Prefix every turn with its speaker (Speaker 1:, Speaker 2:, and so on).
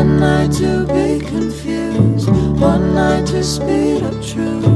Speaker 1: One night to be confused, one night to speed up truth.